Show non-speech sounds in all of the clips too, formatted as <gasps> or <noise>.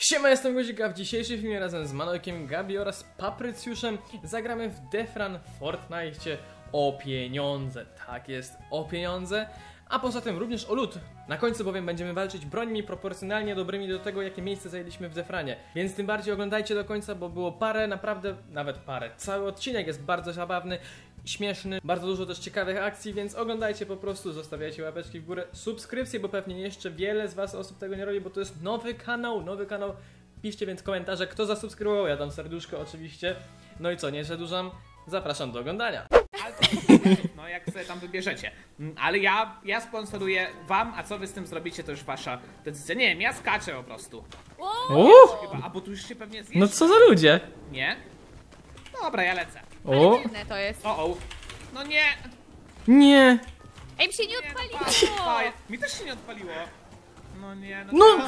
Siema, jestem Guzika. W dzisiejszym filmie razem z Manojkiem, Gabi oraz Paprycjuszem zagramy w Defran Fortnite o pieniądze. Tak jest, o pieniądze. A poza tym również o lód. Na końcu bowiem będziemy walczyć brońmi proporcjonalnie dobrymi do tego, jakie miejsce zajęliśmy w Defranie. Więc tym bardziej oglądajcie do końca, bo było parę, naprawdę, nawet parę. Cały odcinek jest bardzo zabawny, śmieszny, bardzo dużo też ciekawych akcji, więc oglądajcie po prostu, zostawiajcie łapeczki w górę, subskrypcje, bo pewnie jeszcze wiele z was osób tego nie robi, bo to jest nowy kanał, nowy kanał. Piszcie więc komentarze, kto zasubskrybował, ja dam serduszko oczywiście. No i co, nie przedłużam, zapraszam do oglądania. Ale to, no jak sobie tam wybierzecie. Mm, Ale ja, ja sponsoruję wam, a co wy z tym zrobicie, to już wasza decyzja. Nie wiem, ja skaczę po prostu. Uuu, Chyba, a bo tu już się pewnie zjeść. no co za ludzie? Nie? Dobra, ja lecę. O, Dziwne to jest. O, o. No nie! nie, Ej, mi się nie nie odpaliło! no, pa- pa- Mi też się nie odpaliło. No nie, no. no,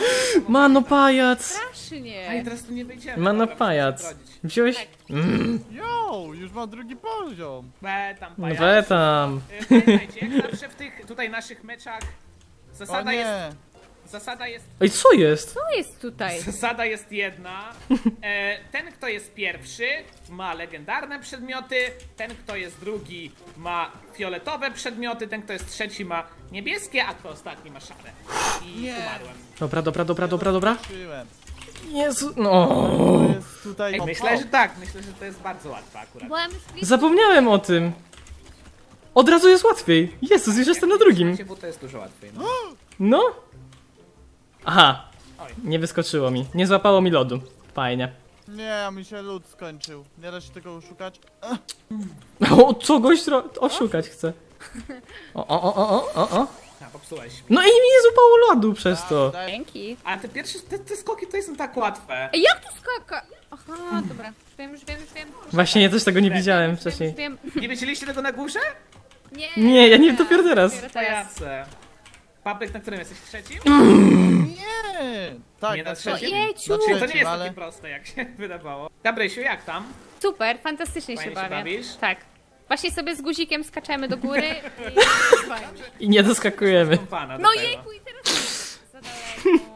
mano pajac, Strasznie. A i teraz tu nie wyjdziemy. mano Dobra, muszę pajac. odrodzić. Wziąłeś? Tak. Mm, Yo, już mam drugi poziom. Be, tam no pajac. we tam. Pamiętajcie, jak zawsze w tych tutaj naszych meczach O zasada jest. nie. Zasada jest Ej, co jest? Co jest tutaj? <laughs> Zasada jest jedna. E, ten, kto jest pierwszy, ma legendarne przedmioty. Ten, kto jest drugi, ma fioletowe przedmioty. Ten, kto jest trzeci, ma niebieskie, a kto ostatni ma szare. I Nie. umarłem. Dobra, dobra, dobra, dobra, dobra. Jezu, no. To jest tutaj... Ej, myślę, że tak. Myślę, że to jest bardzo łatwe akurat. Byłam już blisko. Zapomniałem o tym. Od razu jest łatwiej. Jezus, już jestem na drugim. Bo to jest dużo łatwiej. No. No. Aha, Oj. nie wyskoczyło mi. Nie złapało mi lodu. Fajnie. Nie, mi się lód skończył. Nie da się tego oszukać? O, ro... oszukać chce. O, o, o, o, o, o. A, popsułeś. No i mi nie złapało lodu przez to. Dzięki. A te pierwsze, te, te skoki tutaj są tak łatwe. Ej, jak tu skaka? Aha, dobra. Wiem, już wiem, już wiem. Właśnie ja też tego nie widziałem Wiem, wcześniej. już wiem. Nie widzieliście tego na górze? Nie, Nie, ja nie dopiero teraz. Dopiero teraz. Pajace. Na którym jesteś? Trzecim? Nie! Tak, Nie na na trzecim? To nie jest trzecim, takie proste, jak się <laughs> wydawało. Gabrysiu, jak tam? Super, fantastycznie się się bawię. bawisz? Tak. Właśnie sobie z guzikiem skaczemy do góry i. <laughs> I nie doskakujemy. No jejku, i teraz za daleko.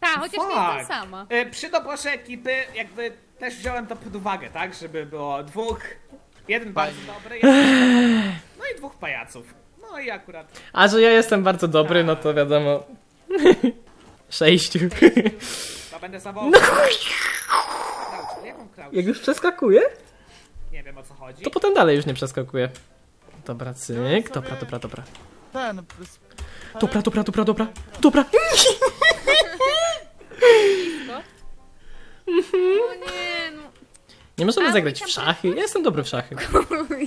Tak, chociaż nie Fuck. jestem sama. E, Przy doborze ekipy jakby też wziąłem to pod uwagę, tak? Żeby było dwóch, jeden bardzo dobry, jeden no i dwóch pajaców. No i akurat. A że ja jestem bardzo dobry, no to wiadomo. <laughs> Sześciu. To będę zawołał. No. Jaką? Jak już przeskakuję, Nie co chodzi. to potem dalej już nie przeskakuję. Dobra, cyk. Dobra, dobra, dobra. Ten... Dobra, dobra, dobra, dobra. Dobra. <laughs> O nie, no. Nie możemy A, zagrać w szachy. Ja jestem dobry w szachy.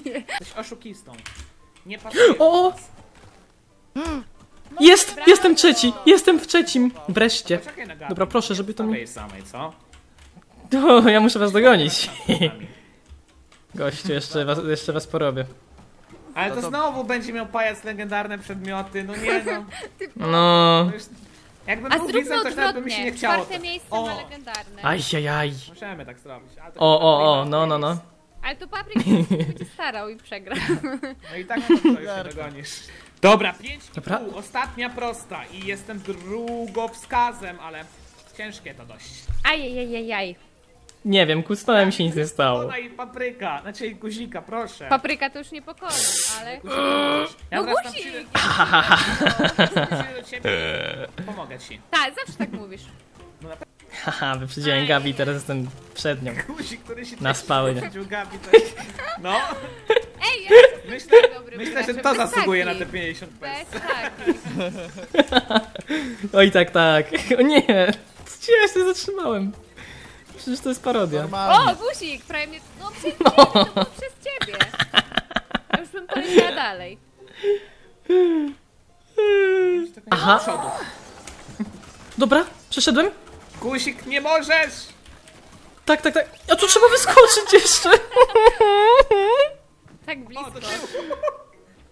Jesteś oszukistą. Nie <gasps> pasuje. O! No, <gasps> Jest! Jestem trzeci! Jestem w trzecim! Wreszcie. Poczekaj na Gabi. Dobra, proszę, żeby to mi... Samej samej, co? <laughs> O, ja muszę was dogonić. Gościu, jeszcze was, jeszcze was porobię. Ale No to to- znowu będzie miał pajac legendarne przedmioty, no nie no. <laughs> No. Już... Jakbym A był zróbmy widzem, to nawet by mi się nie odwrotnie. chciało. Czwarte miejsce O, ma legendarne. Ajajaj. Możemy tak zrobić. ale to O, chyba o, o, prima no, no, no. Ale to papryk się <laughs> będzie starał i przegra. No i tak to już nie dogonisz. Dobra, 5 Dobra. ostatnia prosta i jestem drugowskazem, ale ciężkie to dość. Ajajajajaj. Nie wiem, kucnąłem się nic nie stało. Ona i papryka, znaczy guzika, proszę. Papryka to już nie pokonam, ale... Ja No tam guzik! przyjdę, przyjdę do ciebie i pomogę ci. Tak, zawsze tak mówisz. Haha, wyprzedziłem Gabi, teraz jestem przed nią. Guzik, który się Na spałnie. Chodził Gabi, to jest... No, Ej, ja myślę, dobry myślę że to zasługuje na te 50 Bez pes. takich. <laughs> Oj, tak, tak. O nie! Ja się zatrzymałem? Przecież to jest parodia. Normalnie. O, guzik, prawie mnie... No <laughs> przez ciebie, to było przez ciebie. Ja już bym poleciała <laughs> dalej. Aha. Przodu. Dobra, przeszedłem? Guzik, nie możesz! Tak, tak, tak. A tu trzeba wyskoczyć jeszcze. <laughs> Tak O, blisko. do tyłu.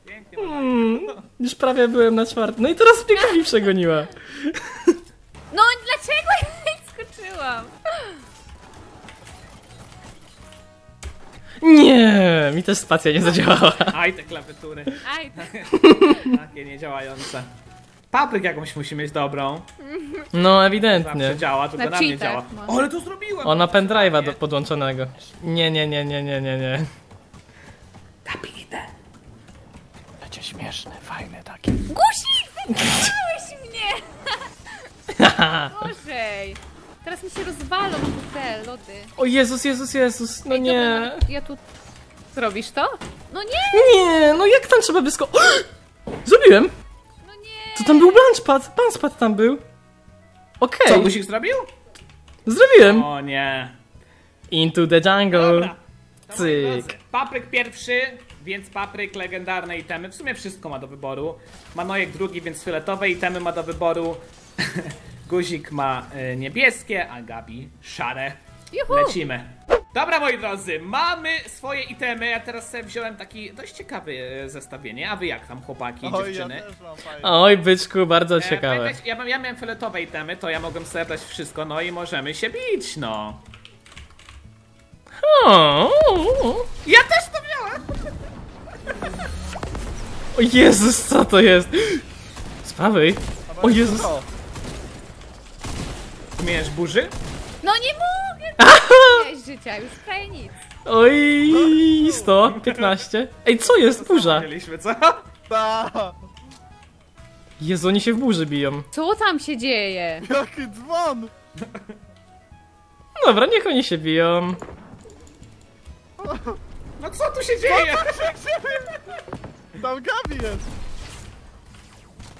Pięknie, mama. Mm, Już prawie byłem na czwartym. No i teraz mnie Gabi przegoniła. No dlaczego ja nie skoczyłam? Nie, mi też spacja nie zadziałała. Aj, te klawiatury. Aj, tak. Takie niedziałające. Papryk jakąś musi mieć dobrą. No, ewidentnie. Zawsze działa, tylko Na na mnie cheatach działa. może. O, ale to zrobiłem! On ma pendrive'a do, podłączonego. Nie, nie, nie, nie, nie, nie, nie. Tapite. Będzie śmieszne, fajne takie. Guzik, wygrałeś mnie! <laughs> Gorzej. Teraz mi się rozwalą te lody. O Jezus, Jezus, Jezus, no Ej, dobra, nie. no, ja tu... Zrobisz to? No nie, Nie, no jak tam trzeba wysko... <gasps> Zrobiłem! no nie! To tam był Blanchpad, Blanchpad tam był. Okej, Co, Guzik zrobił? zrobiłem. O nie. Into the jungle. Dobra. To Cyk. Papryk pierwszy, więc papryk, legendarne itemy. W sumie wszystko ma do wyboru. Manojek drugi, więc fioletowe itemy ma do wyboru. <laughs> Guzik ma y, niebieskie, a Gabi szare. Juhu! Lecimy. Dobra, moi drodzy, mamy swoje itemy. Ja teraz sobie wziąłem taki dość ciekawy e, zestawienie. A wy jak tam, chłopaki i Oj, ja dziewczyny? mam fajne. Oj, byczku, bardzo E, ciekawe. ja, ja miałem fioletowe itemy, to ja mogłem sobie dać wszystko, no i możemy się bić, no. O, Ja też to miałem! o Jezus, co to jest? Z prawej. O Jezus. Umiesz burzy? No nie mogę! <laughs> Miałeś życia, już prawie nic. Oj, 100, 15. Ej, co jest? Burza. Mieliśmy, co? <laughs> ta, Jezu, oni się w burzy biją. Co tam się dzieje? jaki dzwon! Dobra, niech oni się biją. No co tu się dzieje? Tam Gabi jest!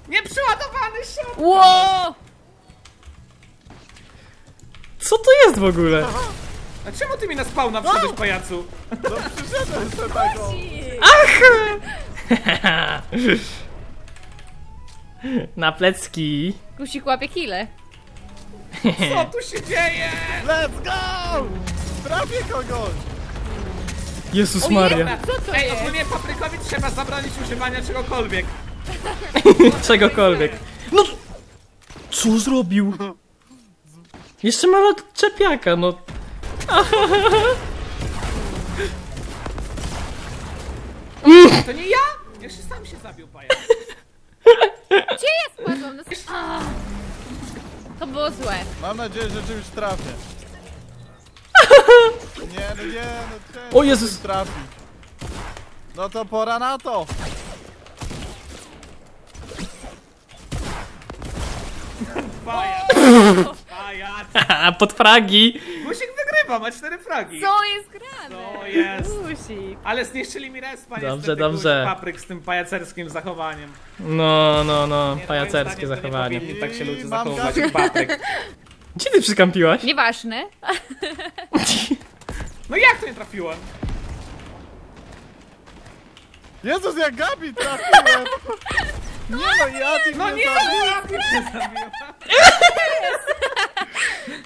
Nieprzyładowany się! Ło! Co to jest w ogóle? A czemu ty mi na spawna wszedłeś, pajacu? No przyszedłem sobie taką. <laughs> Na plecki. Kusik łapie kile. Co tu się dzieje? Let's go! Trafię kogoś! Jezus O Maria. Co to Ej, jest? ogólnie paprykowi trzeba zabronić używania czegokolwiek. <laughs> Czegokolwiek. No. Co zrobił? <laughs> Jeszcze ma lot czepiaka, no. To nie ja? Jeszcze sam się zabił, pajac. Gdzie ja spadłam? No, A. To było złe. Mam nadzieję, że czymś trafię. Nie, no nie, no ciężko O Jezus. trafić. No to pora na to! Pajac. <laughs> Pod fragi. Guzik wygrywa, ma cztery fragi. Co jest grane? Co jest? Ale zniszczyli mi respa Dobrze, niestety, dobrze. guzik Papryk z tym pajacerskim zachowaniem. No, no, no. Nie, Pajacerskie moim zdaniem to zachowanie. Nie powinni tak się ludzie I mam zachowywać Gabi. jak papryk. Gdzie ty przykampiłaś? Nieważne. No jak to nie trafiłem? Jezus, jak Gabi trafiłem! Nie no, ja tym No nie nie, zabiję. papryk się zabił.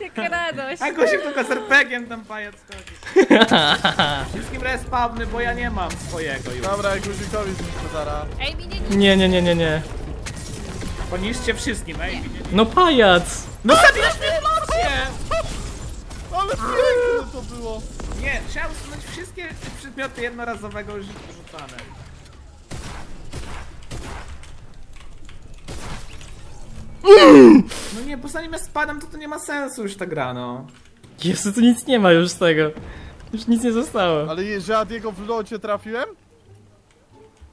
Jaka radość. A Guzik tylko z RPG-iem tam pajac chodzi. Wszystkim respawny, bo ja nie mam swojego już. Dobra, guzikowi zniszczę zaraz. Ej, mi nie, nie. Nie, nie, nie, nie, nie. Poniszcie wszystkim, ej. No pajac. No zabijasz mnie w nocie! Ale piękne to było! Nie, trzeba usunąć wszystkie przedmioty jednorazowego rzucane. No nie, bo zanim ja spadam, to to nie ma sensu już ta gra, no. Jezu, tu nic nie ma już z tego. Już nic nie zostało. <laughs> Ale Adiego w locie trafiłem?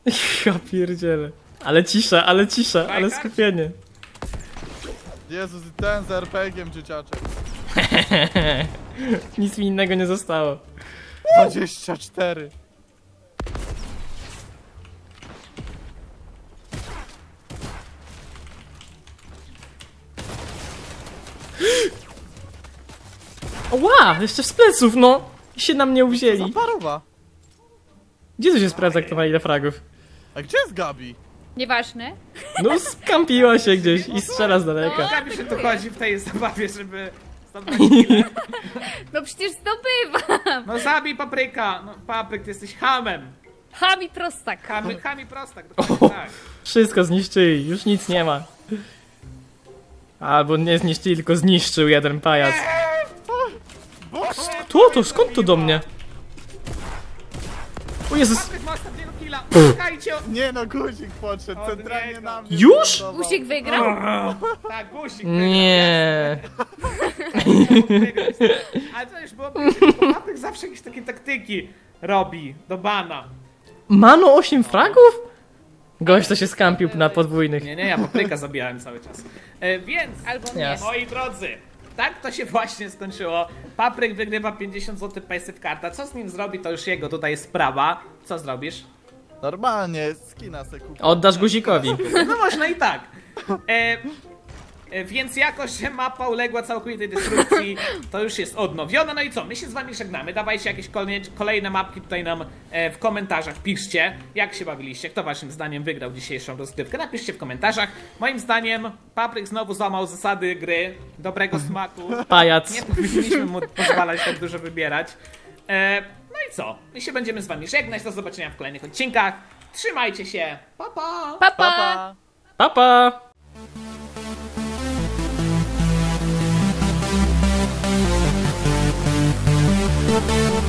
<laughs> Ja pierdzielę. Ale cisza, ale cisza, ale skupienie. Jezus, i ten z RPG-iem dzieciaczek. <laughs> Nic mi innego nie zostało. 24. Ła, jeszcze z pleców, no. I się na mnie uwzięli. Zaparowa. Gdzie to się sprawdza, kto ma ile fragów? A gdzie jest Gabi? Nieważne. No, skampiła się gdzieś i strzela z daleka. Gabi się tu chodzi w tej zabawie, żeby. <laughs> No przecież zdobywam. No zabij papryka! No papryk, ty jesteś hamem! Hami prostak. Hami, hami prostak, dokładnie tak. Wszystko zniszczyli, już nic nie ma. Albo nie zniszczyli, tylko zniszczył jeden pajac. Kto to? Skąd to do mnie? O Jezus! Papryk ma ostatniego chwila, uciekajcie! Nie no, guzik podszedł Od centralnie niego. na mnie. Już? wylądował. Guzik wygrał? Tak, guzik Nie. wygrał. Ale to już było bo Papryk zawsze jakieś takie taktyki robi do bana. Mano 8 fragów? Gość to się skampił na podwójnych. Nie, nie, ja papryka zabijałem cały czas. E, więc, Albo nie. Jasne. moi drodzy, tak to się właśnie skończyło. Papryk wygrywa 50 zł passive karta. Co z nim zrobi, to już jego tutaj jest sprawa. Co zrobisz? Normalnie, skina se kupię. Oddasz guzikowi. No można i tak. E, więc jako, że mapa uległa całkowitej destrukcji, <laughs> to już jest odnowiona. No i co? My się z wami żegnamy. Dawajcie jakieś kolejne, kolejne mapki tutaj nam e, w komentarzach. Piszcie, jak się bawiliście, kto waszym zdaniem wygrał dzisiejszą rozgrywkę. Napiszcie w komentarzach. Moim zdaniem Papryk znowu złamał zasady gry. Dobrego <laughs> smaku. Pajac. Nie powinniśmy mu pozwalać tak dużo wybierać. E, no i co? My się będziemy z wami żegnać. Do zobaczenia w kolejnych odcinkach. Trzymajcie się. Pa, pa! Pa, Pa, pa. pa. Pa, pa. Thank